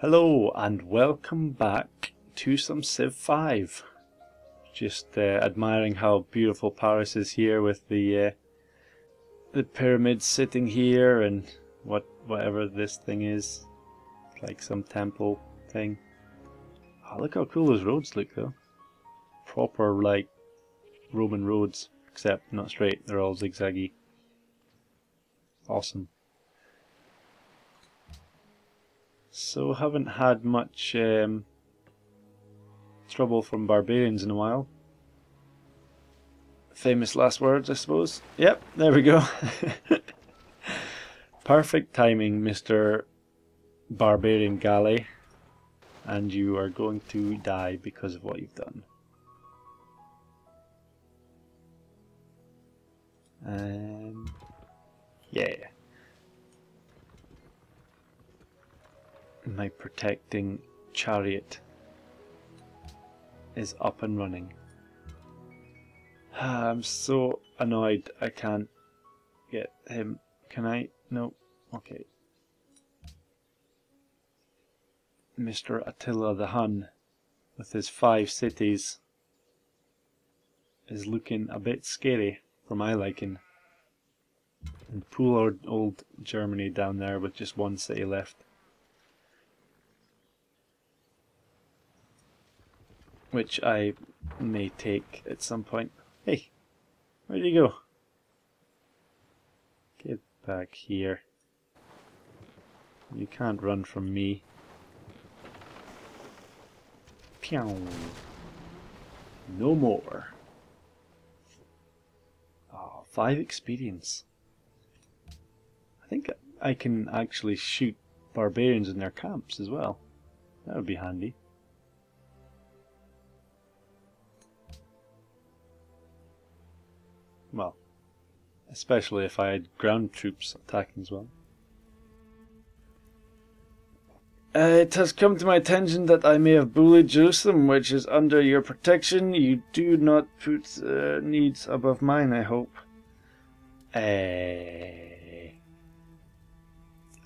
Hello and welcome back to some Civ 5. Just uh, admiring how beautiful Paris is here with the uh, the pyramids sitting here and what whatever this thing is, like some temple thing. Oh, look how cool those roads look though. Proper like Roman roads, except not straight. They're all zigzaggy. Awesome. So haven't had much um, trouble from barbarians in a while. Famous last words, I suppose. Yep, there we go. Perfect timing, Mr. Barbarian Galley. And you are going to die because of what you've done. Um, yeah. My protecting chariot is up and running. I'm so annoyed I can't get him. Can I? No. Okay. Mr. Attila the Hun, with his five cities, is looking a bit scary for my liking. And poor old, old Germany down there with just one city left. Which I may take at some point. Hey, where did you go? Get back here. You can't run from me. Pew. No more. Oh, five experience. I think I can actually shoot barbarians in their camps as well. That would be handy. Especially if I had ground troops attacking as well. Uh, it has come to my attention that I may have bullied Jerusalem, which is under your protection. You do not put uh, needs above mine, I hope. Uh,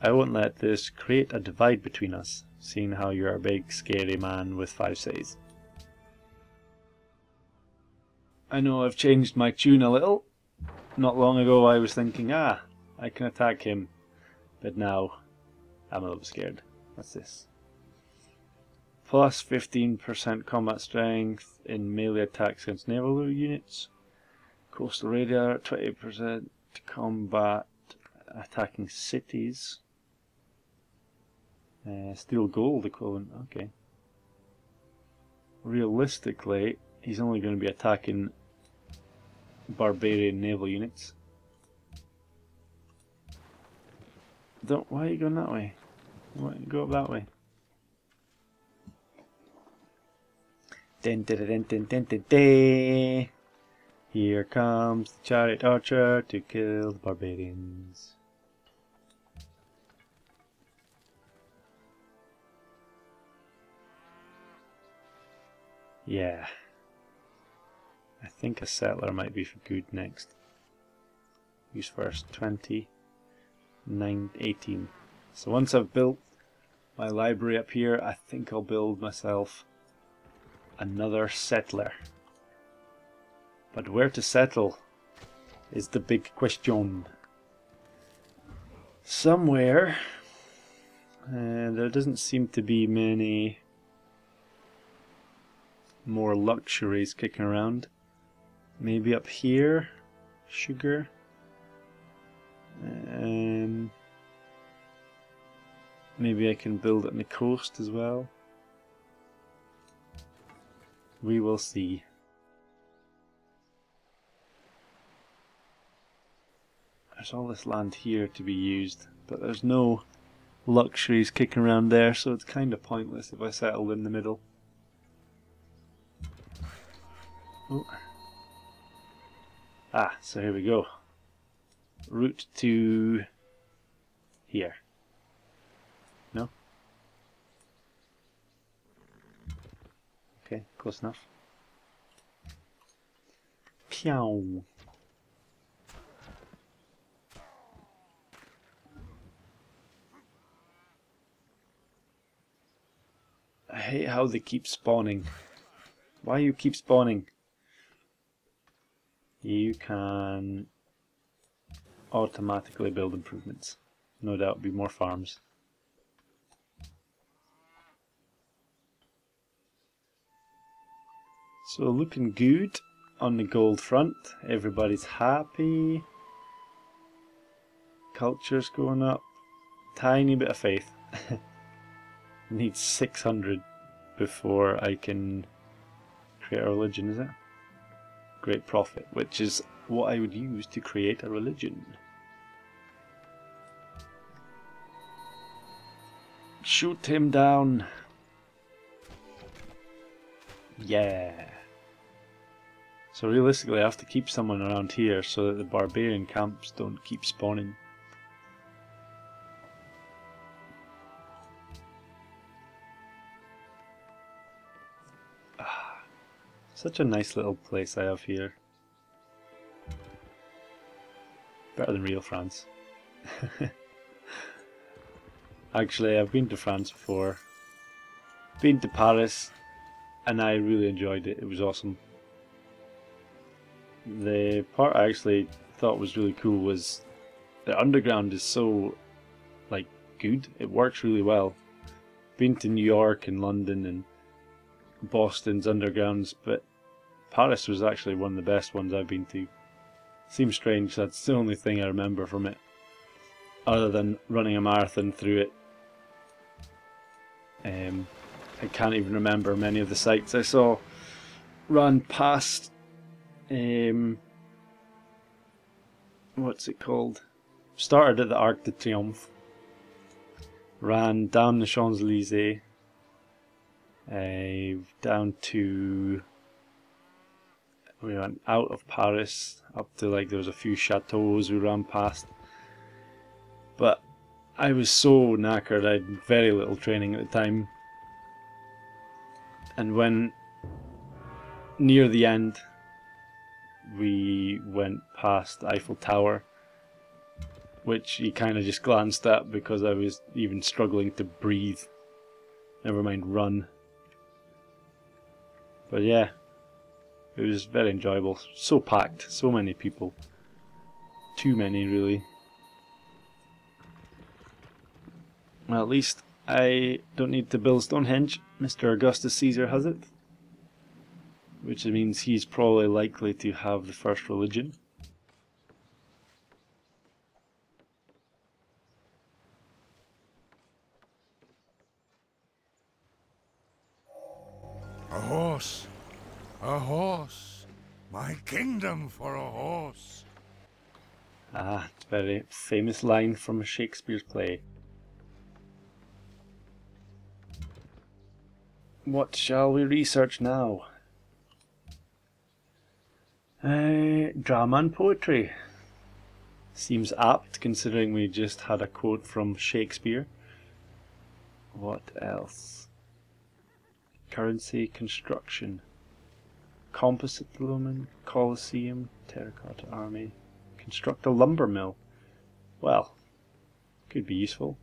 I won't let this create a divide between us, seeing how you're a big, scary man with five Cs. I know I've changed my tune a little. Not long ago I was thinking, ah, I can attack him. But now, I'm a little scared. What's this? Plus 15% combat strength in melee attacks against naval units. Coastal Raider, 20% combat attacking cities. Uh, steel gold equivalent, okay. Realistically, he's only going to be attacking barbarian naval units. Don't, why are you going that way? Why go up that way? Here comes the chariot archer to kill the barbarians. Yeah. I think a settler might be for good next. Use first 20, 9, 18. So once I've built my library up here, I think I'll build myself another settler. But where to settle is the big question. Somewhere, uh, there doesn't seem to be many more luxuries kicking around. Maybe up here, sugar. Um, maybe I can build it on the coast as well. We will see. There's all this land here to be used, but there's no luxuries kicking around there, so it's kind of pointless if I settle in the middle. Oh. Ah, so here we go. Route to here. No? Okay, close enough. Pew. I hate how they keep spawning. Why you keep spawning? You can automatically build improvements. No doubt be more farms. So looking good on the gold front. Everybody's happy. Culture's going up. Tiny bit of faith. Need 600 before I can create a religion, is it? Great prophet, which is what I would use to create a religion. Shoot him down. Yeah. So realistically I have to keep someone around here so that the barbarian camps don't keep spawning. Such a nice little place I have here. Better than real France. Actually, I've been to France before. Been to Paris, and I really enjoyed it. It was awesome the part I actually thought was really cool was the underground is so like good. It works really well. Been to New York and London and Boston's undergrounds, but Paris was actually one of the best ones I've been to. Seems strange, that's the only thing I remember from it. Other than running a marathon through it. Um, I can't even remember many of the sights I saw Ran past um, what's it called? Started at the Arc de Triomphe, ran down the Champs Elysees, uh, down to we went out of Paris up to like there was a few chateaus we ran past, but I was so knackered. I had very little training at the time, and when near the end we went past Eiffel Tower, which he kind of just glanced at because I was even struggling to breathe. Never mind run. But yeah, it was very enjoyable. So packed, so many people. Too many, really. Well, at least I don't need to build Stonehenge. Mr. Augustus Caesar has it which means he's probably likely to have the first religion. Very famous line from a Shakespeare's play. What shall we research now? Uh, drama and poetry. Seems apt considering we just had a quote from Shakespeare. What else? Currency construction. Composite Bowman, Colosseum, terracotta army. Construct a lumber mill. Well, could be useful.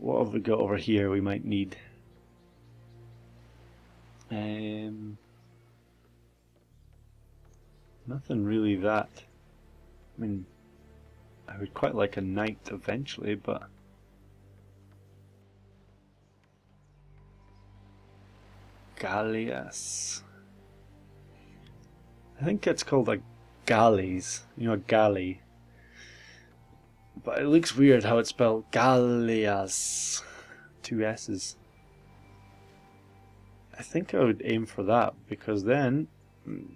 What have we got over here we might need? Um, Nothing really that. I mean, I would quite like a knight eventually, but. Galleass. I think it's called a galleys, you know, galley. But it looks weird how it's spelled Galleass. Two S's. I think I would aim for that because then you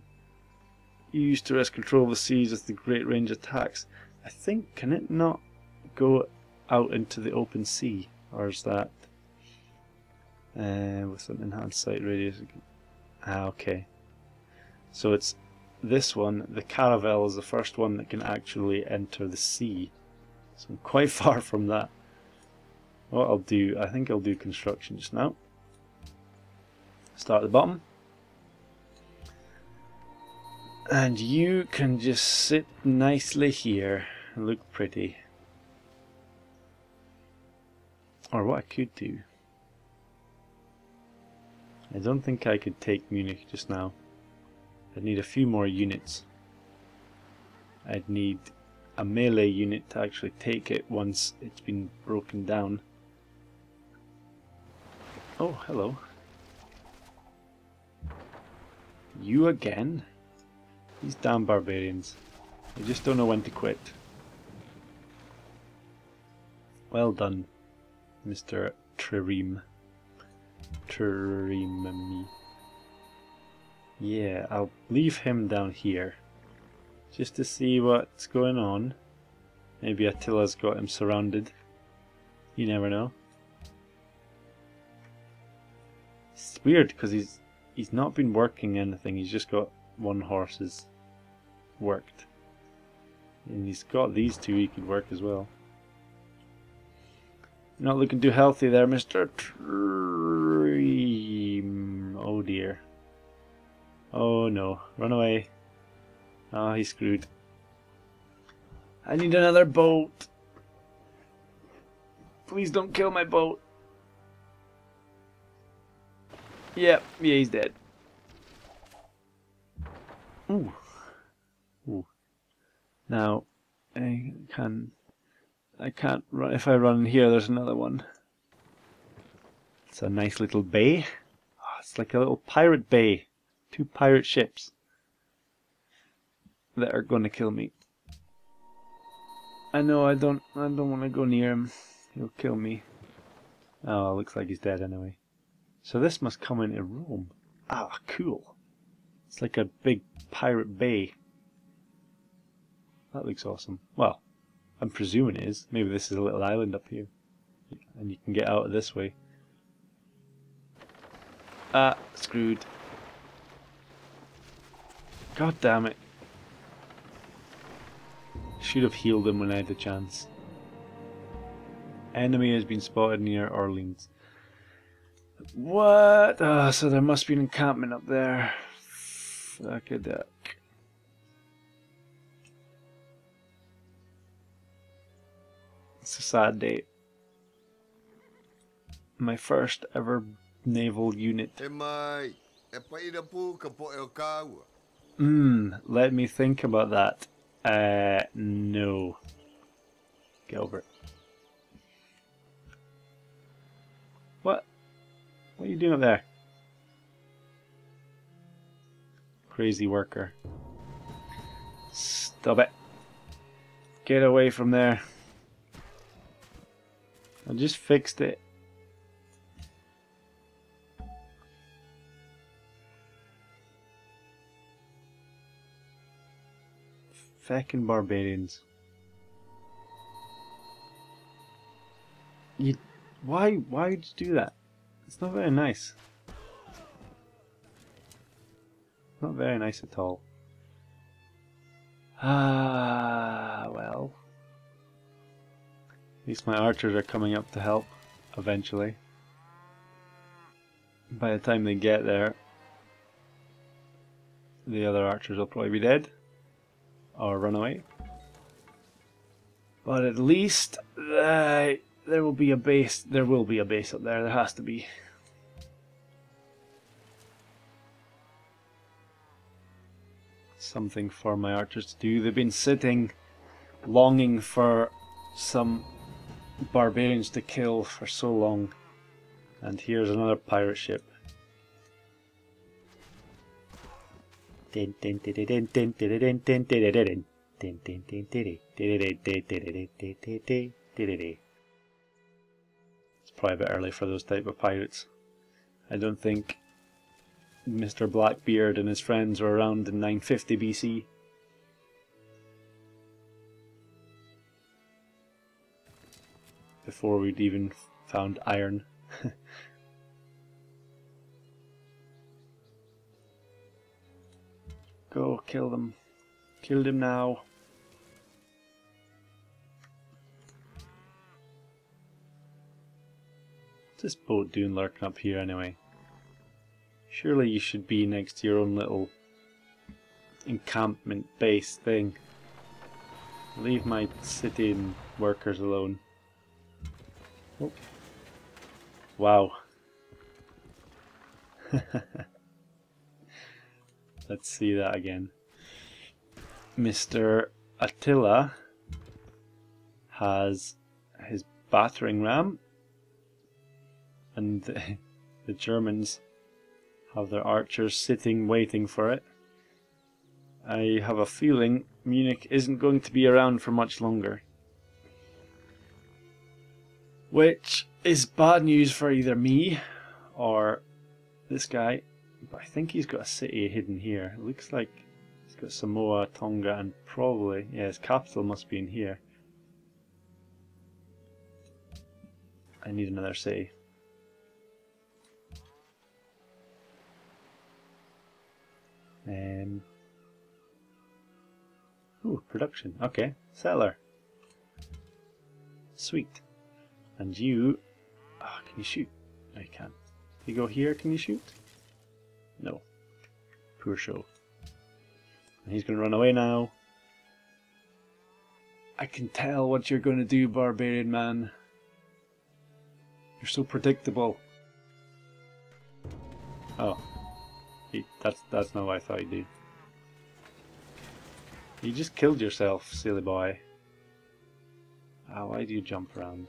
used to wrest control of the seas with the great range attacks. I think, can it not go out into the open sea? Or is that uh, with an enhanced sight radius? Ah, okay. So it's this one, the Caravel is the first one that can actually enter the sea. So I'm quite far from that. What I'll do, I think I'll do construction just now. Start at the bottom. And you can just sit nicely here and look pretty. Or what I could do I don't think I could take Munich just now. I'd need a few more units. I'd need a melee unit to actually take it once it's been broken down. Oh, hello. You again? These damn barbarians. They just don't know when to quit. Well done, Mr. Trireme. Trireme. Yeah, I'll leave him down here. Just to see what's going on. Maybe Attila's got him surrounded. You never know. It's weird because he's he's not been working anything. He's just got one horse is worked. And he's got these two he could work as well. Not looking too healthy there, Mr. Trireme. Oh dear. Oh no. Run away. Oh, he's screwed. I need another boat. Please don't kill my boat. Yep, yeah, he's dead. Ooh. Ooh. Now, I can... I can't run... If I run here, there's another one. It's a nice little bay. Oh, it's like a little pirate bay. Two pirate ships that are to kill me. I know I don't I don't want to go near him. He'll kill me. Oh, looks like he's dead anyway. So this must come into Rome. Ah, cool. It's like a big pirate bay. That looks awesome. Well, I'm presuming it is. Maybe this is a little island up here. And you can get out of this way. Ah, screwed. God damn it. Should have healed him when I had the chance. Enemy has been spotted near Orleans. What? Oh, so there must be an encampment up there. Fuck a duck. It's a sad day. My first ever naval unit. Hmm, let me think about that. Uh, no. It. What? What are you doing up there? Crazy worker. Stop it. Get away from there. I just fixed it. Feckin' barbarians. You, why, why would you do that? It's not very nice. Not very nice at all. Ah, well. At least my archers are coming up to help, eventually. By the time they get there, the other archers will probably be dead or run away. But at least uh, there will be a base. There will be a base up there. There has to be. Something for my archers to do. They've been sitting, longing for some barbarians to kill for so long. And here's another pirate ship. It's probably a bit early for those type of pirates. I don't think Mr. Blackbeard and his friends were around in 950 BC. Before we'd even found iron. Go, kill them. Killed him now. What's this boat doing lurking up here anyway? Surely you should be next to your own little encampment base thing. Leave my city and workers alone. Oh. Wow. Let's see that again. Mr. Attila has his battering ram, and the, the Germans have their archers sitting waiting for it. I have a feeling Munich isn't going to be around for much longer. Which is bad news for either me or this guy. But I think he's got a city hidden here. It looks like he's got Samoa, Tonga, and probably, yeah, his capital must be in here. I need another city. Um, ooh, production. Okay, seller. Sweet. And you... Oh, can you shoot? You can't. You go here, can you shoot? No. Poor show. And he's going to run away now. I can tell what you're going to do, barbarian man. You're so predictable. Oh. He, that's, that's not what I thought he'd do. You just killed yourself, silly boy. Ah, why do you jump around?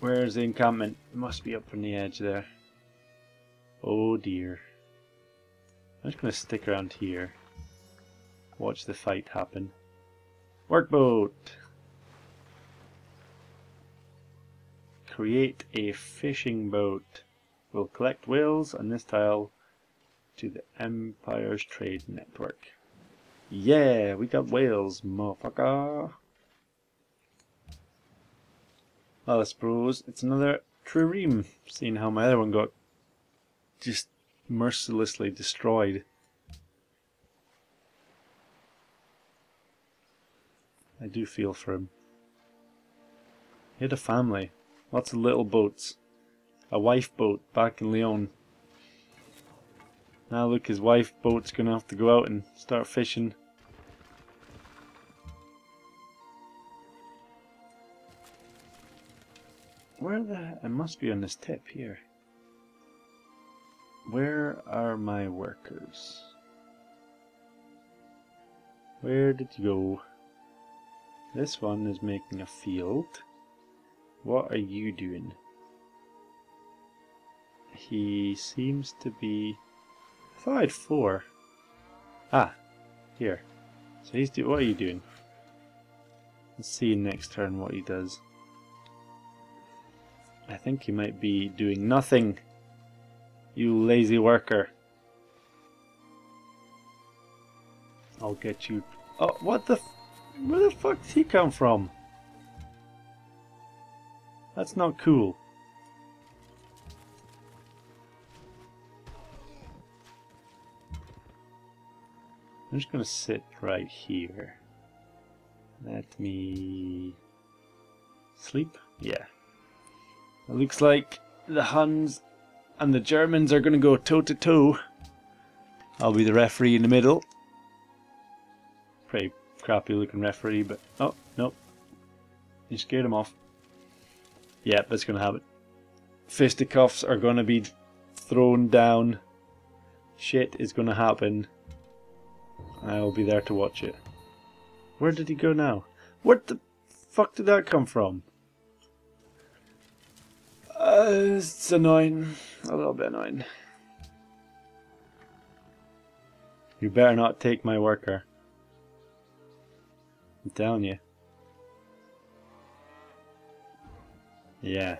Where's the encampment? It must be up on the edge there. Oh dear. I'm just going to stick around here. Watch the fight happen. Workboat! Create a fishing boat. We'll collect whales on this tile to the Empire's Trade Network. Yeah, we got whales, motherfucker! Well, I suppose it's another trireme, seeing how my other one got just mercilessly destroyed. I do feel for him. He had a family, lots of little boats, a wife boat back in Lyon. Now look, his wife boat's gonna have to go out and start fishing. Where the... It must be on this tip here. Where are my workers? Where did you go? This one is making a field. What are you doing? He seems to be... I thought I had four. Ah, here. So he's do. What are you doing? Let's see next turn what he does. I think he might be doing nothing. You lazy worker. I'll get you. Oh, what the? Where the fuck did he come from? That's not cool. I'm just gonna sit right here. Let me sleep. Yeah. It looks like the Huns and the Germans are going to go toe to toe. I'll be the referee in the middle. Pretty crappy looking referee, but oh, nope. You scared him off. Yep, that's going to happen. Fisticuffs are going to be thrown down. Shit is going to happen. I'll be there to watch it. Where did he go now? Where the fuck did that come from? Uh, it's annoying. A little bit annoying. You better not take my worker. I'm telling you. Yeah.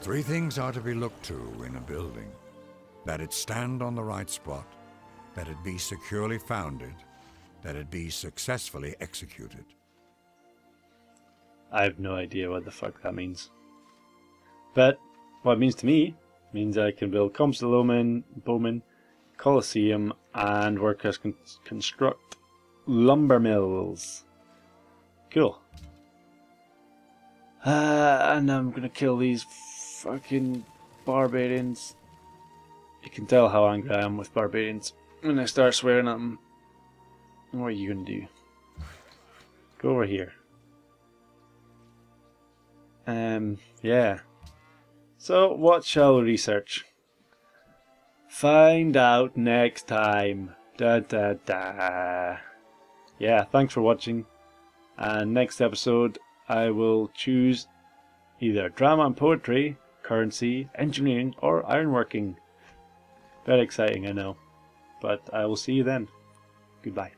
Three things are to be looked to in a building. That it stand on the right spot, that it be securely founded, that it be successfully executed. I have no idea what the fuck that means. But what it means to me means I can build Comstolomen, Bowman, Colosseum, and work as con construct lumber mills. Cool. Uh, and I'm gonna kill these fucking barbarians. You can tell how angry I am with barbarians when I start swearing at them. What are you gonna do? Go over here. Um, yeah. So, what shall we research? find out next time. Da da da. Yeah, thanks for watching. And next episode, I will choose either drama and poetry, currency, engineering, or ironworking. Very exciting, I know. But I will see you then. Goodbye.